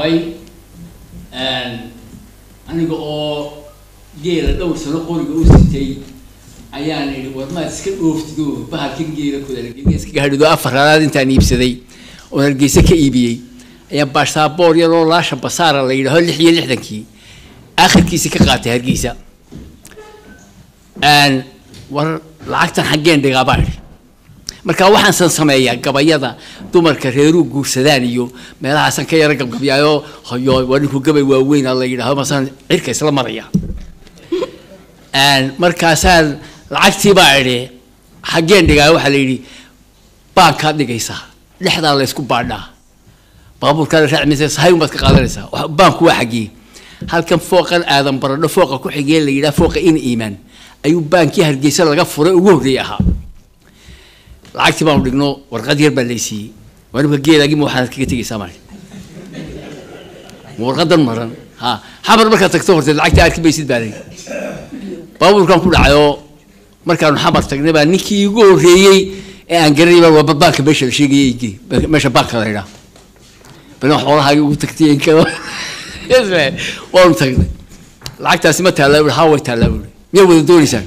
way aniga oo geela dhowr sano qoriga u sitay ayaan idhi war maad iska dhooftido bahalkan geela kudalgeeska hadhido afar halaad intaan iibsaday oo hargeysa ka iibiyey. Ayaa baasaboor yaroo laasha basaara la yidhaaho lix iyo lixdankii. Akhirkiisi ka qaatay hargeysa. War lacagtan xaggeen dhigaa baa idhi marka waxaansan sameeyaa gabayada dumarka reeruu guursadaan iyo meelahaasan ka yaro gabgabyaayo hayo waa ninku gabay waaweyn la yidhaaho masaan cirka isla maraya. Markaasaan lacagtii baa idhi xaggeen dhigaa waxaa la baankaad dhigaysaa dhexdaa la baadhaa. Baabuurkaada raacmaysa sahay unbaad ka qaadanaysaa. Baanku waa xaggee halkan fooqan aadan baradho fooqa ku xigee la yidhaha fooqa in iimaan. Ayuu baankii hargeysa laga furay ugu horreeyay ahaa لعقتي ما أقولكنو ورقد يربى ليسي وأنا بقي لقي موحد كي تيجي سامي ورقد المرن ها حبر بركة تكتور زي لعقتي عارك بيسيد بالي. بابور كان كل عيو مركان حبر تقريبا نيكي يقول هي يعني قريبة وبباك بيش الشيء جي جي مش باك هذا بنا حوالها يقول تكتين كذا يزمن وأنا تقريبا لعقتي سمعت على الحاوي تعلم يا ولد دوري سامي.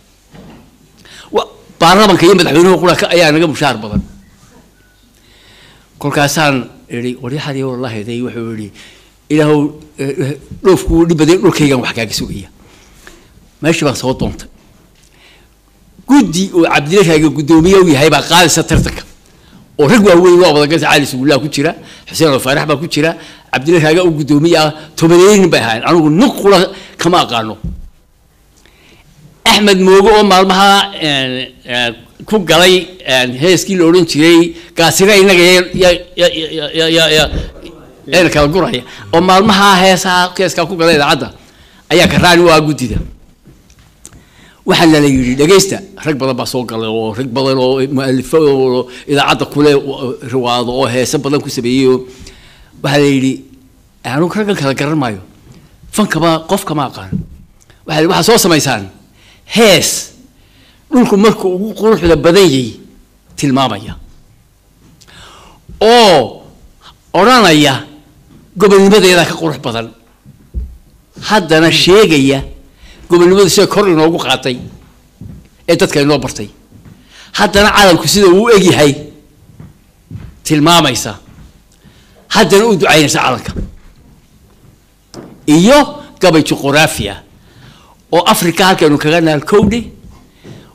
baarlamanka iyo madaxweynuhu qura ayaa naga mushaar badan. kolkaasaan idhi waryaxadii wallahiday wuxuu idhi ilaahow dhoofku dhib baday dhulkaygan wax kaaga sugaya meeshii baan soo doontay. Guddi oo cabdilashaaga guddoomiye u yahay baa qaadaysa tartanka oo rag waaweyn waa wadagalta cali sugullaa ku jira xuseen alfaarax baa ku jira cabdilashaaga u guddoomiye ah tobaneeyin bay ahaayeen. Anigu nin qura kama aqaano axmed mooge oo maalmaha ku galay heeskii la odhan jiray gaasira inaga yana kala guraya. Oo maalmaha heesaha heeskaa ku galay idaacadda ayaa karaani u ah guddida. Waxaana la yidhi dhegaysta rag badan baa soo galay oo rag badan oo mualifo oo idaacadda kule riwaado oo heese badan ku sameeyey. Oo waxaa la yidhi anugu raggan kala garan maayo. Fankama qof kama aqaan. Waxaa waxaa soo samaysaan hees. Dhulku markuu ugu quruxda badan yahay tilmaamaya. Oo odhanaya gobonnimadeedaa ka qurux badan. Haddana sheegaya gobonnimadu sida kor inoogu qaatay ee dadka inoo bartay. Haddana calanku sida uu u egyahay tilmaamaysa. Haddana u ducaynaysa calanka iyo gabay juquraafiya oo africa halkaynu kaga naal kowdhe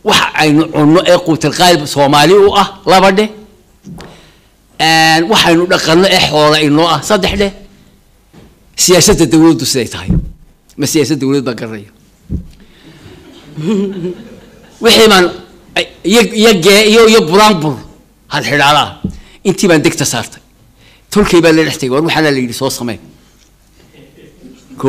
waxa aynu cunno ee quutalqaalib soomaali u ah laba dheh waxaynu dhaqanno ee xoola inoo ah saddex dheh siyaasadda dawladdu siday tahay. Ma siyaasad dawlad baa garanaya wixii baan iyo iyo gee iyo iyo buraanbur halxidhaalaha intii baan degta saartay. Tolkay baa la dhex tegay war waxaana la yidhi soo samee. Ko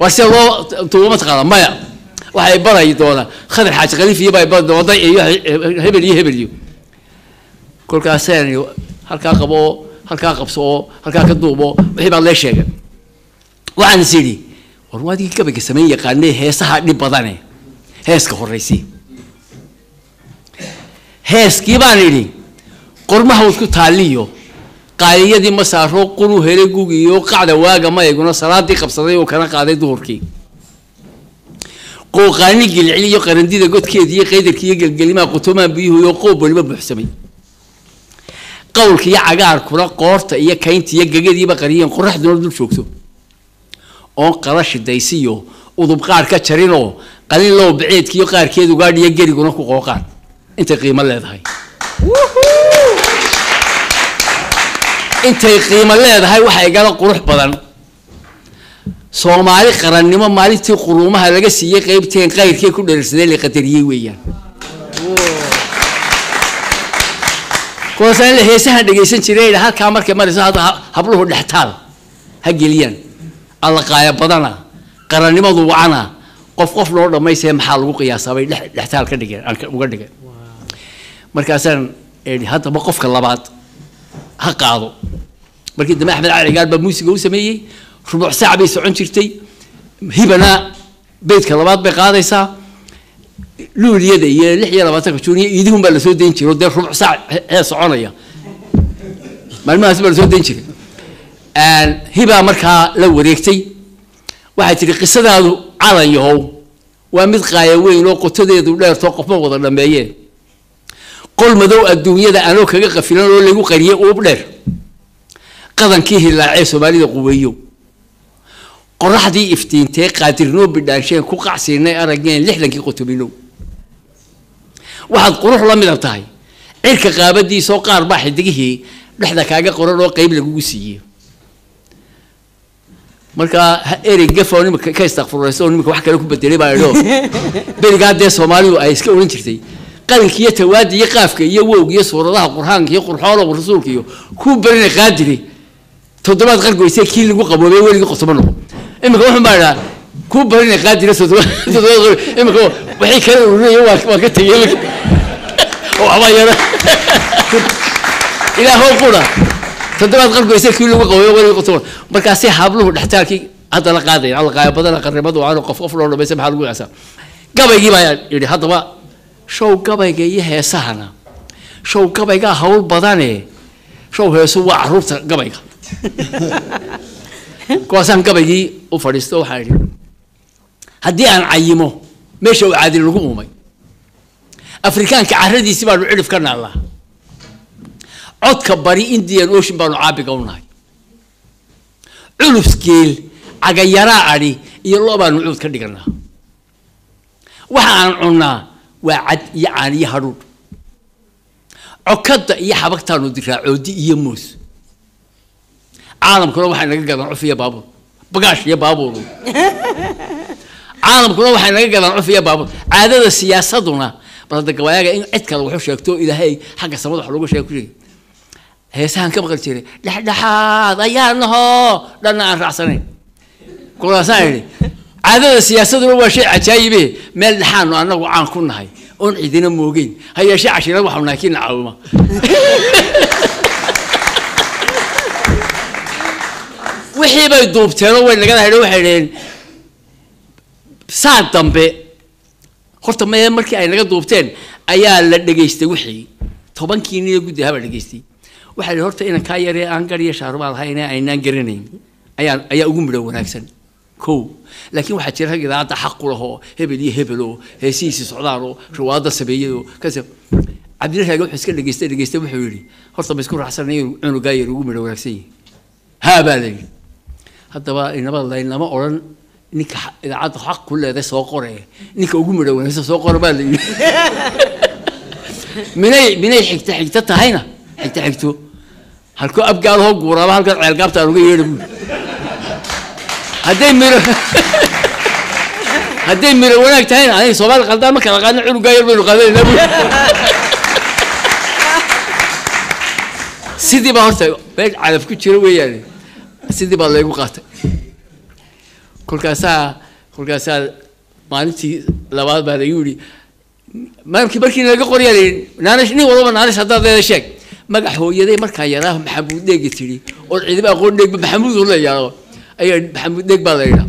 waa sida loo tuubo mataqaana maya. Waxay barayi doonaa khadar xaaji khaliif iyo bari doonta iyo hebel iyo hebel iyo. Halkaa qabo oo halkaa qabso oo halkaa ka duubo wixii baa lee sheegay. Waxaan is war waa adigii samayn yaqaanee heesaha dhib badane? Heeska horraysi. Heeskii baan idhi qormaha isku taalliyo qaaliyadii ma saaro quru helay gugiyo qacda waaga ma eeguna salaadii qabsaday oo kana qaaday duhurkii. Qooqaani gilcil iyo qarandida godkeeda iyo qaydarkii iyo gelgelimaha qutumaha biyuhu iyo qoob waliba buuxsamay. Qowlka iyo cagaarkuna qoorta iyo kaynta iyo gegadiiba qariyeen qoraxduna dul joogto. Oon qala shidaysiyo udub qaar ka jarinoo qalin low baceedkiiyo qaarkeedu gaadhiyo geriguna ku qooqaan. Intay qiimo leedahay intay qiimo leedahay waxaa igala qurux badan. Soomaali qarannimo maalintii quruumaha laga siiyey qeybteen qayrkee ku dherirsadee la qadariyey weeyaan. Kuwaasaan la heesahan dhegaysan jiray halkaa markay marayso hadda habluhu dhextaal ha geliyaan. Alla qaaya badana qarannimadu wacana qof qof loo dhammaystaya maxaa lagu qiyaasaabay dhextaal ka dhigeen uga dhigeen. Markaasaan idhi haddaba qofka labaad ha qaado. Markii dambe axmed cali gaal baa muusiga u sameeyey rubuc saac bay socon jirtay hibana beydka labaad bay qaadaysaa. Luuliyada iyo lix iyo labaatanka juuniya iidihun baa la soo dayn jiray oo dee rubuc saac hee soconaya. Maalmahaas baa la soo dayn jiray. Hibaa markaa la wareegtay. Waxay tihi qisadaadu calan yahow. Waa mid qaaya weyn oo qotadeedu dheertoo qofma wada dhameeyeen qol madow adduunyada anoo kaga qafilan oo lagu qariyey uub dheer. Qadankii hilaacee soomaalida quweeyo qoraxdii iftiintee qaadirnoo bidhaansheen ku qacsiinay araggeen lixdankii qotobinow waxaad qurux la mida tahay. Cirka qaabadiisoo qaar baa xidigihii dhexda kaaga qoran oo qeyb lagugu siiyey. Markaa erey gafoo nimika ka istakfuraysa oo nimika wax kale ku bedelay baa idho berigaa dee soomaalidu ay iska odhan jirtay qalinka iyo tawaadi iyo qaafka iyo wowga iyo suuradaha qurxaanka iyo qurxoolow rasuulka iyo kuu barina qaadire toddobaad qargoysee kii lagu qaboobay weligii qotobo noqo imika wuxun baa idhaa kuu barina qaadire imika wixii kale ururaya waa ka tegey oo waxbaa yara ilaahoo qura toddobaad qargoysee kii lagu qaboobay weligii qotobo markaasay habluhu dhextaalkii hadda la qaaya badana qarnimadu aanu qof qof loo dhamaysa maxaa lagu yaasaa gabaygii baa yidhi haddaba show gabayga iyo heesahana. Show gabaygaa hawl badane. Show heesu waa carruurta gabayga. Kuwaasaan gabaygii u fadhiisto waxaan idhi haddii aan cayimo meesha uu caadil lagu uumay. Afrikaanka caradiisi baanu cidhif ka naallaa. Codka bari indian ocean baanu caabiga u nahay culus geel cagayaraa adhi iyo loo baanu cuud ka dhiganaa waxa aan cunnaa waa cad iyo caan iyo hadhuudh cokadda iyo xabagtaanu diraa coodi iyo moos caalamkuna waxay naga gadaan cuf iyo baabuur bagaash iyo baabuur caalamkuna waxay naga gadaan cuf iyo baabuur caadada siyaasaduna bal hadda gabayaaga in cid kale wuxuu sheegto ilaahay xagga samada wax looga sheeg ku sheegay heesahan ka maqli jiray dhexdhexaad ayaa nahoo dhanna aan raacsanayn kulaasaan idhi هذا السياسة هو شيء عجيبه ما الحان؟ وأنا وعن كنا هاي أن عدنا موجين هاي شيء عشان نروح ناكل العومة وحي بيدوب ترى وين اللي قاعد هلو حلين ساعد تنبي. خلت ما يمرك أي نقد دوبتين أيا اللي دقيستي وحي. طبعا كيني يقول ده هذا دقيستي وحي اللي خلت إن كايري أنكر يشاروا على هاي نا إن أنكرني أيا أيا أقوم بلو ناكسن كو. لكن واحد يرى إذا عنده حق له. هبلي هبلو. هسيس صدارو رواد السبيلو كذا. عبد الله يقول حسك اللي جيست اللي جيست بحولي خلص بس كور حسن يو عنو جاي رقوم لو راسي ها بالي. حتى بقى إن الله إنما أورن نك إذا عنده حق كل هذا سوقرة. نك رقوم لو ناس سوقرة بالي. من أي من أي حكت حكتة هينا. حكت حكتو. هالكو أبقى له قورا هالكو على قابته رقوم هدي مير هدي مير وناك تاين عليه صوبال قال دامك أنا غادي نعلو قايل بينو قايل نبي سيدي باورتا بيت على فكو تشيرو يعني؟ سيدي با لايقو قاتا كل كاسا كل كاسا مانتي لواد بعد يوري. ما يمكن بركي نلقى قرية لين نانش ني والله نانش هذا ذا الشيء ما قحوي يدي مركا يراه محبوب ديجي تري. والعذب أقول ديجي محبوب ولا يراه ayaa maxamuud dheeg baa la yidhaa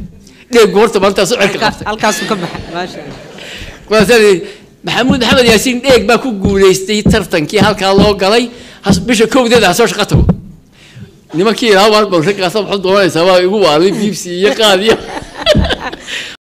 dheegu horta maalintaas cirka qabtay. Halkaasuu ka baxay maasha Allah. maxamuud maxamed yaasiin dheeg baa ku guulaystay tartankii halkaa loo galay bisha kowdeeda ha soo shaqo tago. Nimankii ilaa waan balse kaasa waxaad doonaysaa waa igu waalay biibsi iyo qaad iyo